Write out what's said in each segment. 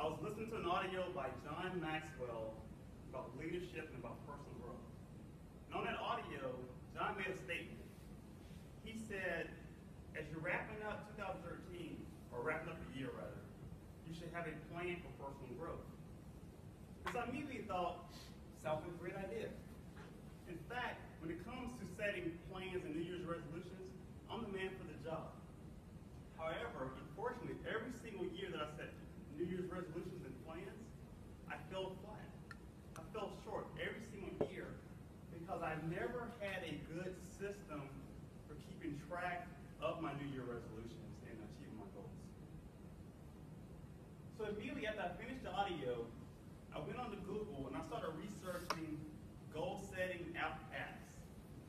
I was listening to an audio by John Maxwell about leadership and about personal growth. And on that audio, John made a statement. He said, as you're wrapping up 2013, or wrapping up the year rather, you should have a plan for personal growth. And so I immediately thought, sounds like a great idea. In fact, when it comes to setting plans and New Year's resolutions, I'm the man for the job. However, unfortunately, every single year that I set New Year's resolutions and plans, I fell flat. I fell short every single year because I never had a good system for keeping track of my New Year resolutions and achieving my goals. So immediately after I finished the audio, I went on to Google and I started researching goal setting app apps.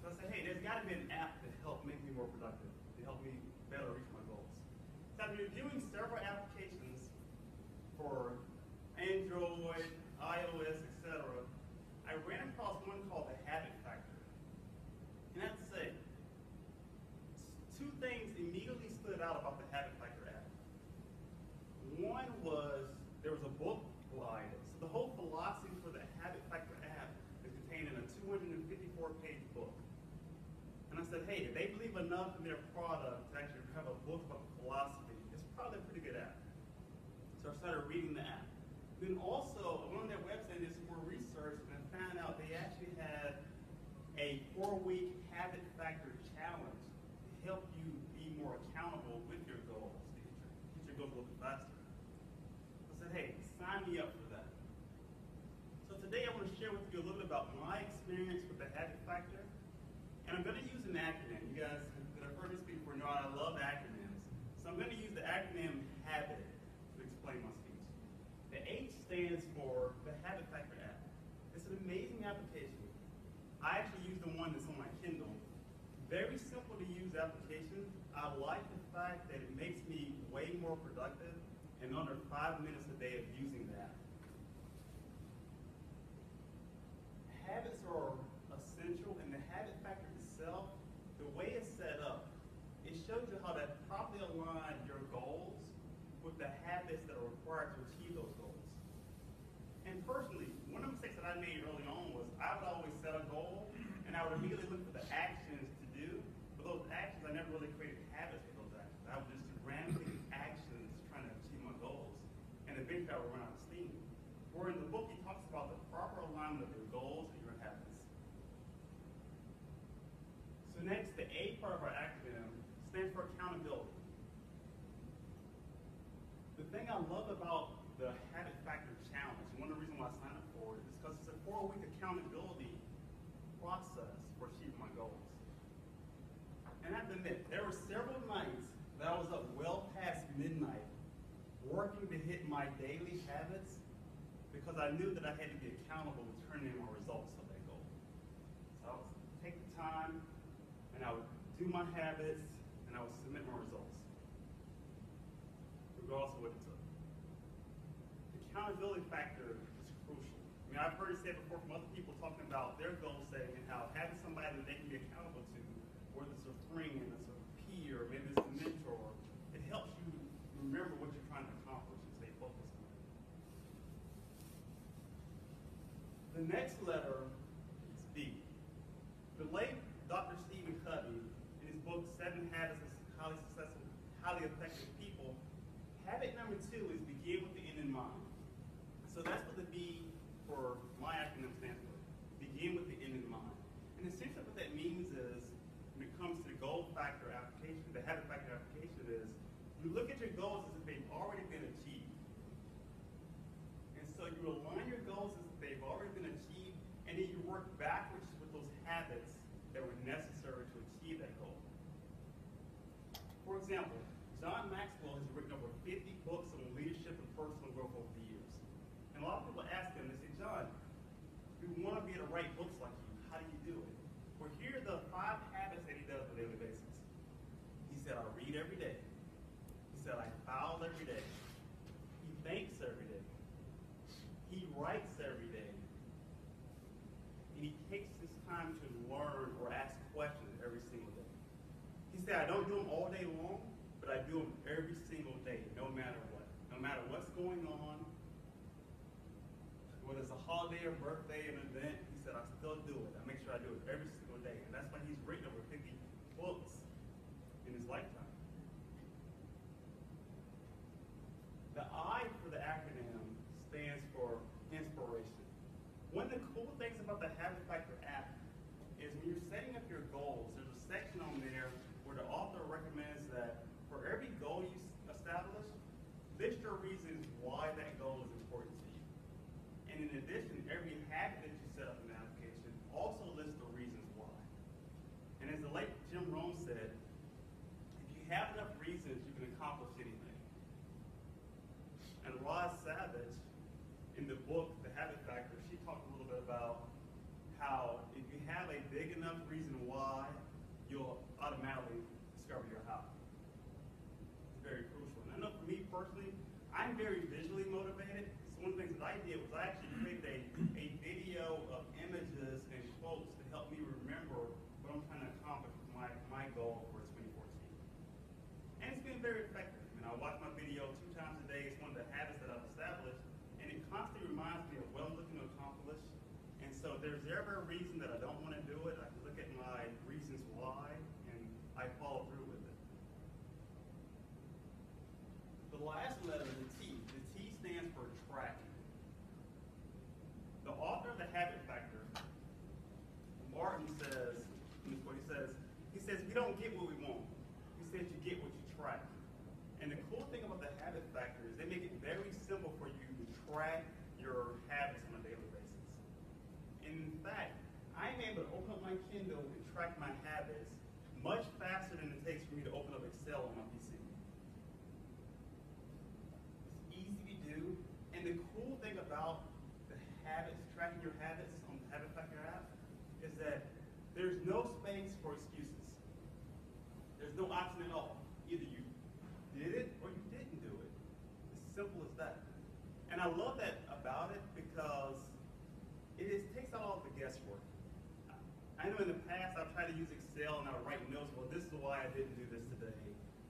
So I said, hey, there's got to be an app to help make me more productive, to help me better reach my goals. So after reviewing several applications for Android, iOS, etc., I ran across one called the Habit Factor. And I have to say, two things immediately stood out about the Habit Factor app. One was there was a book behind it. So the whole philosophy for the Habit Factor app is contained in a 254-page book. And I said, hey, if they believe enough in their product to actually have a book about philosophy, it's probably a pretty good app. So I started reading the app. Then also, I went on their website and did some more research and I found out they actually had a four-week habit factor challenge to help you be more accountable with your goals, get your, goals a little bit faster. I said, hey, sign me up for that. So today I want share with you a little bit about my experience with the habit factor. And I'm going to use an acronym. You guys that have heard me speak before know I love acronyms. So I'm going to use the acronym HABIT to explain my speech. The H stands for the Habit Factor app. It's an amazing application. I actually use the one that's on my Kindle. Very simple to use application. I like the fact that it makes me way more productive in under five minutes a day of using that. Habits are essential, and the habit factor itself, the way it's set up, it shows you how to properly align your goals with the habits that are required to achieve those goals. And personally, one of the mistakes that I made early on was I would always set a goal, and I would immediately look for the actions to do. But those actions, I never really created habits for those actions. I would just do random actions trying to achieve my goals, and eventually I would run out of steam. Where in the book, he talks about the proper alignment of your goals and your habits. So next, the A part of our acronym stands for accountability. The thing I love about the Habit Factor Challenge, one of the reasons why I signed up for it, is because it's a four-week accountability process for achieving my goals. And I have to admit, there were several nights that I was up well past midnight working to hit my daily habits because I knew that I had to be accountable to turn in my results of that goal. So I would take the time and I would do my habits and I would submit my results, of what it took. The accountability factor is crucial. I mean, I've heard it said before from other people talking about their goal setting and how having somebody that they can be accountable to, whether it's a friend, it's a peer, maybe it's a mentor, it helps you remember what you're trying to accomplish and stay focused on it. The next letter is B. The and he takes his time to learn or ask questions every single day. He said, I don't do them all day long, but I do them every single day, no matter what. No matter what's going on, whether it's a holiday or birthday, an event, he said, I still do it. I make sure I do it every single addition, every habit that you set up in the application also lists the reasons why. And as the late Jim Rohn said, if you have enough reasons, you can accomplish anything. And Roz Savage, in the book The Habit Factor, she talked a little bit about how if you have a big enough reason why, you'll automatically discover your how. It's very crucial. And I know for me personally, I'm very visually motivated. So one of the things that I did was I actually created a, a video of images and quotes to help me remember what I'm trying to accomplish with my, my goal for 2014. And it's been very effective. I watch my video two times a day. It's one of the habits that I've established. And it constantly reminds me of what I'm looking to accomplish. And so there's ever a reason that I don't want to do it, I look at my reasons why and I follow through with it. The last letter, the T, the T stands for tracking. The author of The Habit Factor, Martin says, he says, he says, we don't get what we want. He says you get what you track. And the cool thing about the habit factor is they make it very simple for you to track your habits on a daily basis. In fact, I'm able to open up my Kindle and track my habits much faster than it takes for me to open up Excel on my PC. It's easy to do. And the cool thing about the habits, tracking your habits on the Habit Tracker app, is that there's no space for excuses. There's no option at all. Either you did it or you didn't do it. As simple as that. And I love that about it because it is, takes out all the guesswork. I know in the past I've tried to use Excel and I would write notes, well, this is why I didn't do this today.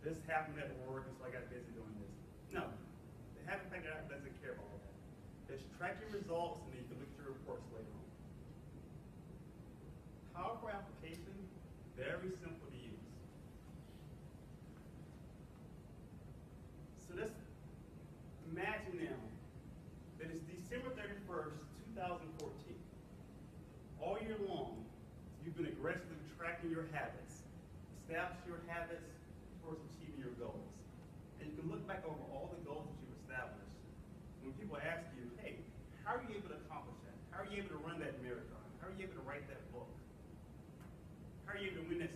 This happened at work, and so I got busy doing this. No, the Habit Factor doesn't care about all that. Just track your results and then you can look at your reports later on. Powerful application, very simple to use. So let's imagine now that it's December 31st, 2014. All year long, you've been aggressively tracking your habits, establish your habits towards achieving your goals. And you can look back over all the goals that you've established. When people ask you, hey, how are you able to accomplish that? How are you able to run that marathon? How are you able to write that book? How are you able to win that